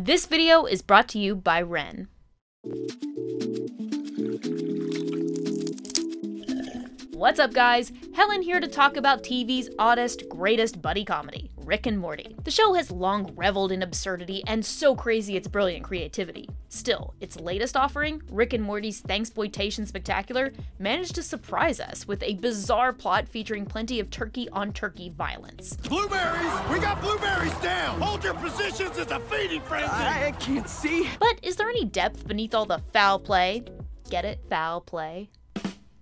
This video is brought to you by Wren. What's up, guys? Helen here to talk about TV's oddest, greatest buddy comedy, Rick and Morty. The show has long reveled in absurdity and so crazy it's brilliant creativity. Still, its latest offering, Rick and Morty's Thanksploitation Spectacular, managed to surprise us with a bizarre plot featuring plenty of turkey on turkey violence. Blueberries! We got blueberries down! Hold your positions, it's a feeding frenzy! I can't see. But is there any depth beneath all the foul play? Get it? Foul play?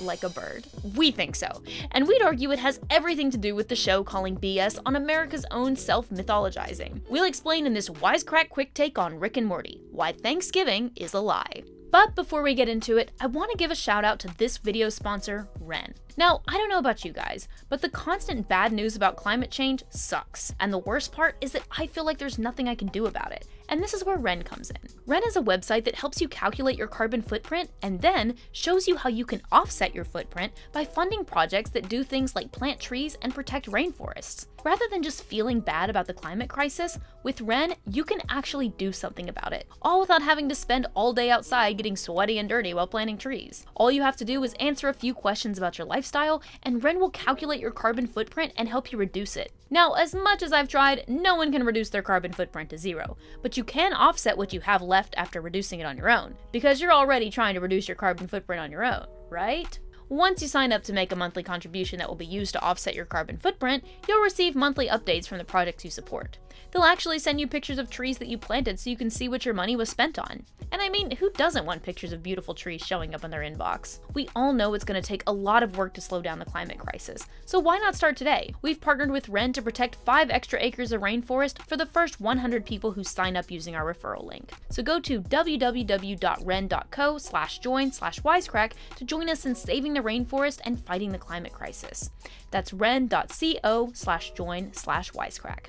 Like a bird? We think so. And we'd argue it has everything to do with the show calling BS on America's own self mythologizing. We'll explain in this wisecrack quick take on Rick and Morty why Thanksgiving is a lie. But before we get into it, I want to give a shout out to this video sponsor, Wren. Now, I don't know about you guys, but the constant bad news about climate change sucks. And the worst part is that I feel like there's nothing I can do about it. And this is where Wren comes in. Wren is a website that helps you calculate your carbon footprint and then shows you how you can offset your footprint by funding projects that do things like plant trees and protect rainforests. Rather than just feeling bad about the climate crisis, with Wren, you can actually do something about it, all without having to spend all day outside getting sweaty and dirty while planting trees. All you have to do is answer a few questions about your lifestyle, and Wren will calculate your carbon footprint and help you reduce it. Now, as much as I've tried, no one can reduce their carbon footprint to zero, but you can offset what you have left after reducing it on your own, because you're already trying to reduce your carbon footprint on your own, right? Once you sign up to make a monthly contribution that will be used to offset your carbon footprint, you'll receive monthly updates from the projects you support. They'll actually send you pictures of trees that you planted so you can see what your money was spent on. And I mean, who doesn't want pictures of beautiful trees showing up in their inbox? We all know it's going to take a lot of work to slow down the climate crisis, so why not start today? We've partnered with Wren to protect 5 extra acres of rainforest for the first 100 people who sign up using our referral link. So go to www.wren.co slash join slash wisecrack to join us in saving the rainforest and fighting the climate crisis. That's wren.co slash join slash wisecrack.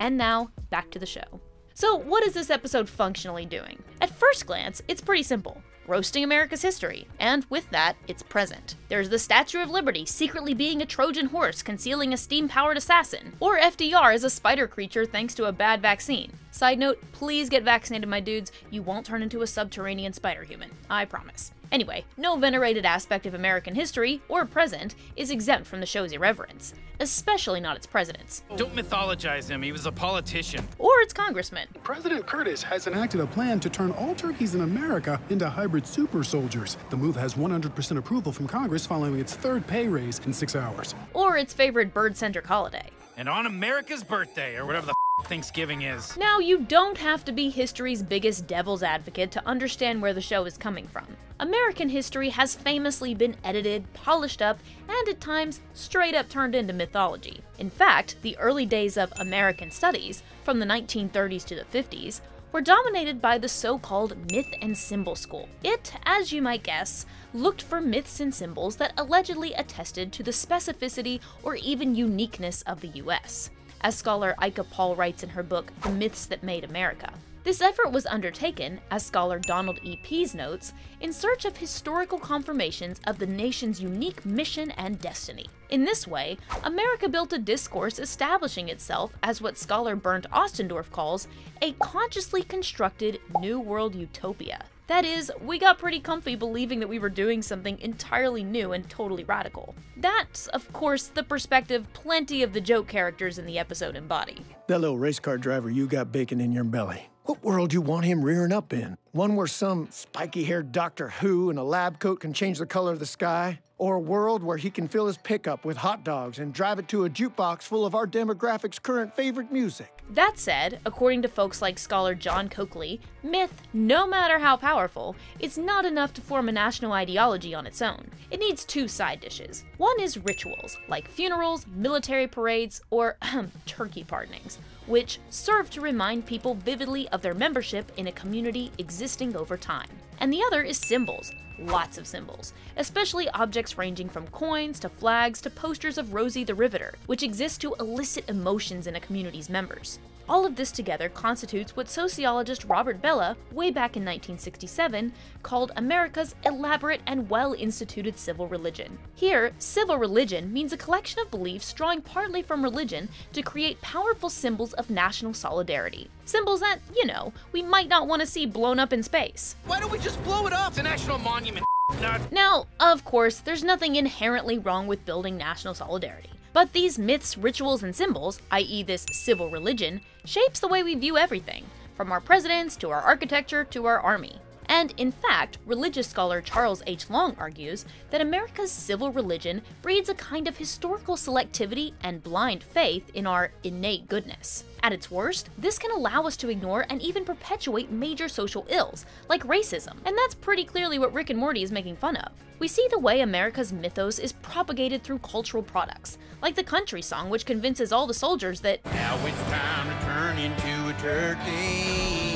And now, back to the show. So, what is this episode functionally doing? At first glance, it's pretty simple roasting America's history, and with that, its present. There's the Statue of Liberty secretly being a Trojan horse concealing a steam powered assassin, or FDR as a spider creature thanks to a bad vaccine. Side note, please get vaccinated, my dudes. You won't turn into a subterranean spider human. I promise. Anyway, no venerated aspect of American history, or present, is exempt from the show's irreverence, especially not its presidents. Don't mythologize him, he was a politician. Or its congressmen. President Curtis has enacted a plan to turn all turkeys in America into hybrid super soldiers. The move has 100% approval from Congress following its third pay raise in six hours. Or its favorite bird centric holiday. And on America's birthday, or whatever the Thanksgiving is. Now, you don't have to be history's biggest devil's advocate to understand where the show is coming from. American history has famously been edited, polished up, and at times straight up turned into mythology. In fact, the early days of American studies, from the 1930s to the 50s, were dominated by the so called myth and symbol school. It, as you might guess, looked for myths and symbols that allegedly attested to the specificity or even uniqueness of the US as scholar Heike Paul writes in her book, The Myths That Made America. This effort was undertaken, as scholar Donald E. Pease notes, in search of historical confirmations of the nation's unique mission and destiny. In this way, America built a discourse establishing itself as what scholar Bernd Ostendorf calls a consciously constructed New World utopia. That is, we got pretty comfy believing that we were doing something entirely new and totally radical. That's, of course, the perspective plenty of the joke characters in the episode embody. That little race car driver you got bacon in your belly. What world you want him rearing up in? One where some spiky-haired Doctor Who in a lab coat can change the color of the sky? Or a world where he can fill his pickup with hot dogs and drive it to a jukebox full of our demographic's current favorite music? That said, according to folks like scholar John Coakley, myth, no matter how powerful, is not enough to form a national ideology on its own. It needs two side dishes. One is rituals, like funerals, military parades, or turkey pardonings, which serve to remind people vividly of their membership in a community existing over time. And the other is symbols, lots of symbols, especially objects ranging from coins to flags to posters of Rosie the Riveter, which exist to elicit emotions in a community's members. All of this together constitutes what sociologist Robert Bellah, way back in 1967, called America's elaborate and well instituted civil religion. Here, civil religion means a collection of beliefs drawing partly from religion to create powerful symbols of national solidarity. Symbols that, you know, we might not want to see blown up in space. Why don't we just blow it up? It's a national monument. Now, of course, there's nothing inherently wrong with building national solidarity. But these myths, rituals, and symbols, i.e., this civil religion, shapes the way we view everything, from our presidents to our architecture to our army. And in fact, religious scholar Charles H. Long argues that America's civil religion breeds a kind of historical selectivity and blind faith in our innate goodness. At its worst, this can allow us to ignore and even perpetuate major social ills, like racism, and that's pretty clearly what Rick and Morty is making fun of. We see the way America's mythos is propagated through cultural products, like the country song which convinces all the soldiers that Now it's time to turn into a turkey.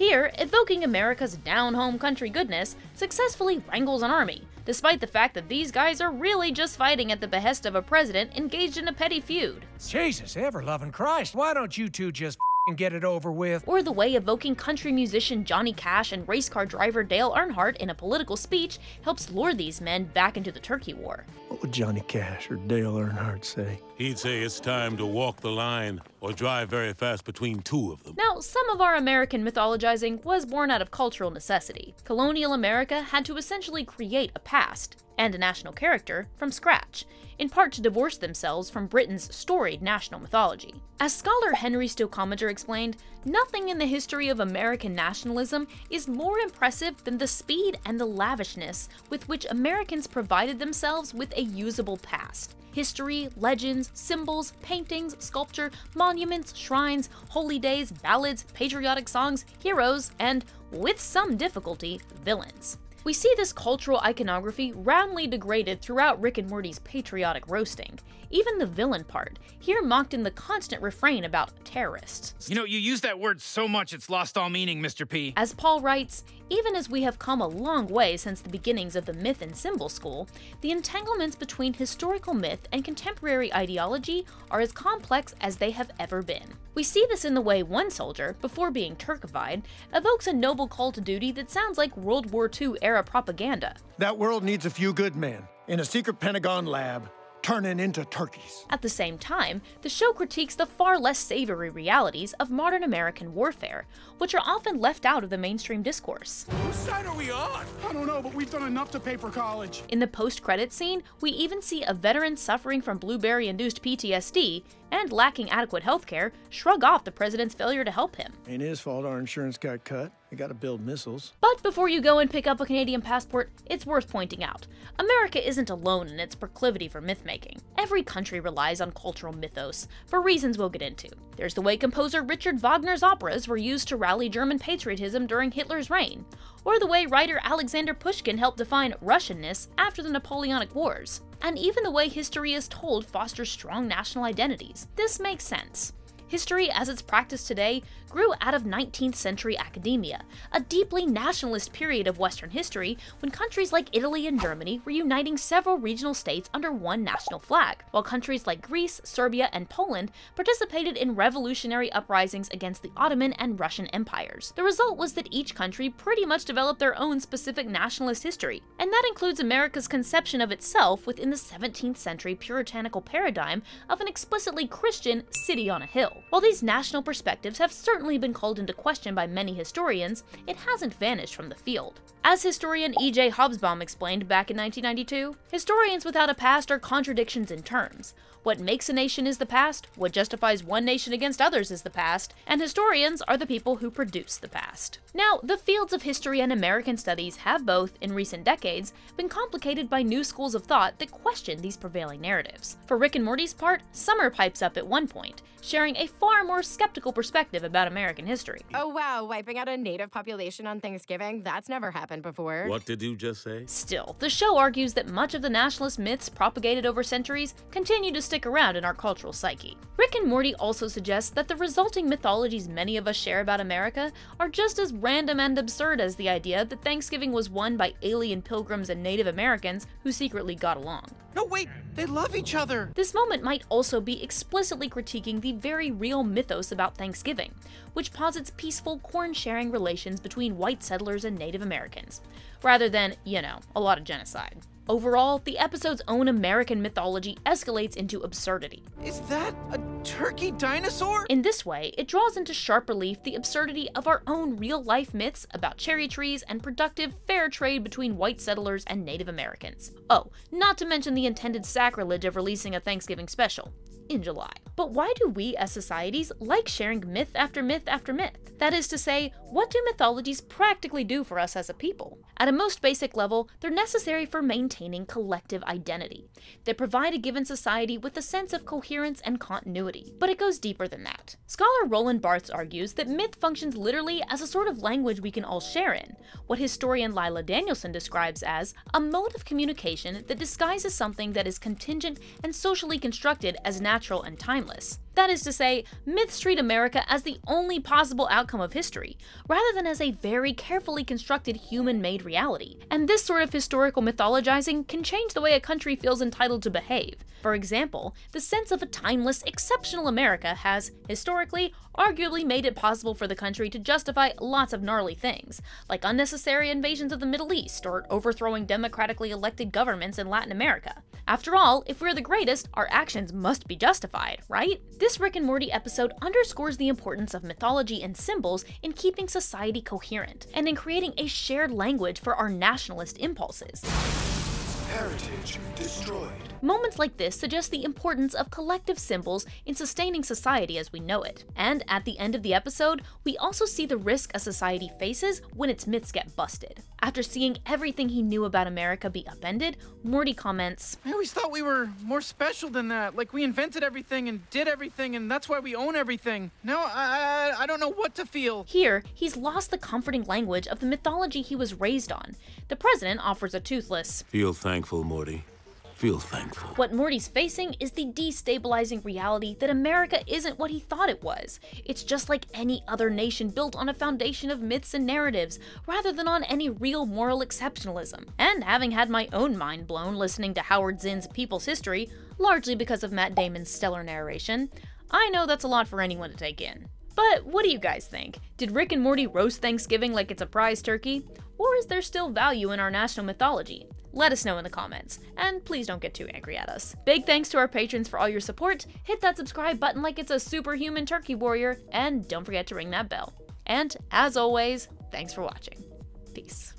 Here, evoking America's down home country goodness, successfully wrangles an army, despite the fact that these guys are really just fighting at the behest of a president engaged in a petty feud. Jesus, ever loving Christ, why don't you two just fing get it over with? Or the way evoking country musician Johnny Cash and race car driver Dale Earnhardt in a political speech helps lure these men back into the turkey war. What would Johnny Cash or Dale Earnhardt say? He'd say it's time to walk the line or drive very fast between two of them. Now, some of our American mythologizing was born out of cultural necessity. Colonial America had to essentially create a past and a national character from scratch, in part to divorce themselves from Britain's storied national mythology. As scholar Henry Stowe Commager explained, nothing in the history of American nationalism is more impressive than the speed and the lavishness with which Americans provided themselves with a usable past. History, legends, symbols, paintings, sculpture, monuments, shrines, holy days, ballads, patriotic songs, heroes, and, with some difficulty, villains. We see this cultural iconography roundly degraded throughout Rick and Morty's patriotic roasting. Even the villain part, here mocked in the constant refrain about terrorists. You know, you use that word so much it's lost all meaning, Mr. P. As Paul writes, even as we have come a long way since the beginnings of the myth and symbol school, the entanglements between historical myth and contemporary ideology are as complex as they have ever been. We see this in the way one soldier, before being Turkified, evokes a noble call to duty that sounds like World War II era propaganda. That world needs a few good men in a secret Pentagon lab turning into turkeys. At the same time, the show critiques the far less savory realities of modern American warfare, which are often left out of the mainstream discourse. Whose side are we on? I don't know, but we've done enough to pay for college. In the post credit scene, we even see a veteran suffering from blueberry induced PTSD and lacking adequate healthcare shrug off the president's failure to help him. Ain't his fault our insurance got cut. They gotta build missiles. But before you go and pick up a Canadian passport, it's worth pointing out America isn't alone in its proclivity for myth making. Every country relies on cultural mythos, for reasons we'll get into. There's the way composer Richard Wagner's operas were used to rally German patriotism during Hitler's reign, or the way writer Alexander Pushkin helped define Russianness after the Napoleonic Wars. And even the way history is told fosters strong national identities. This makes sense. History, as it's practiced today, grew out of 19th century academia, a deeply nationalist period of Western history when countries like Italy and Germany were uniting several regional states under one national flag, while countries like Greece, Serbia, and Poland participated in revolutionary uprisings against the Ottoman and Russian empires. The result was that each country pretty much developed their own specific nationalist history, and that includes America's conception of itself within the 17th century puritanical paradigm of an explicitly Christian city on a hill. While these national perspectives have certainly been called into question by many historians, it hasn't vanished from the field. As historian E.J. Hobsbawm explained back in 1992, historians without a past are contradictions in terms. What makes a nation is the past, what justifies one nation against others is the past, and historians are the people who produce the past. Now, the fields of history and American studies have both, in recent decades, been complicated by new schools of thought that question these prevailing narratives. For Rick and Morty's part, Summer pipes up at one point, sharing a far more skeptical perspective about American history. Oh wow, wiping out a native population on Thanksgiving? That's never happened before. What did you just say? Still, the show argues that much of the nationalist myths propagated over centuries continue to stick around in our cultural psyche. Rick and Morty also suggests that the resulting mythologies many of us share about America are just as random and absurd as the idea that Thanksgiving was won by alien pilgrims and Native Americans who secretly got along. No, wait, They love each other. This moment might also be explicitly critiquing the very real mythos about Thanksgiving, which posits peaceful corn sharing relations between white settlers and Native Americans, rather than, you know, a lot of genocide. Overall, the episode's own American mythology escalates into absurdity. Is that a turkey dinosaur? In this way, it draws into sharp relief the absurdity of our own real life myths about cherry trees and productive, fair trade between white settlers and Native Americans. Oh, not to mention the intended sacrilege of releasing a Thanksgiving special in July. But why do we as societies like sharing myth after myth after myth? That is to say, what do mythologies practically do for us as a people? At a most basic level, they're necessary for maintaining collective identity. They provide a given society with a sense of coherence and continuity. But it goes deeper than that. Scholar Roland Barthes argues that myth functions literally as a sort of language we can all share in, what historian Lila Danielson describes as a mode of communication that disguises something that is contingent and socially constructed as natural and timeless. That is to say, myths treat America as the only possible outcome of history, rather than as a very carefully constructed human made reality. And this sort of historical mythologizing can change the way a country feels entitled to behave. For example, the sense of a timeless, exceptional America has, historically, arguably made it possible for the country to justify lots of gnarly things, like unnecessary invasions of the Middle East or overthrowing democratically elected governments in Latin America. After all, if we're the greatest, our actions must be justified, right? This Rick and Morty episode underscores the importance of mythology and symbols in keeping society coherent, and in creating a shared language for our nationalist impulses. Heritage destroyed. Moments like this suggest the importance of collective symbols in sustaining society as we know it. And at the end of the episode, we also see the risk a society faces when its myths get busted. After seeing everything he knew about America be upended, Morty comments, I always thought we were more special than that. Like we invented everything and did everything, and that's why we own everything. Now I, I, I don't know what to feel. Here, he's lost the comforting language of the mythology he was raised on. The president offers a toothless, Feel thankful, Morty. Feel thankful. What Morty's facing is the destabilizing reality that America isn't what he thought it was. It's just like any other nation built on a foundation of myths and narratives, rather than on any real moral exceptionalism. And having had my own mind blown listening to Howard Zinn's People's History, largely because of Matt Damon's stellar narration, I know that's a lot for anyone to take in. But what do you guys think? Did Rick and Morty roast Thanksgiving like it's a prize turkey? Or is there still value in our national mythology? Let us know in the comments, and please don't get too angry at us. Big thanks to our patrons for all your support, hit that subscribe button like it's a superhuman turkey warrior, and don't forget to ring that bell. And as always, thanks for watching. Peace.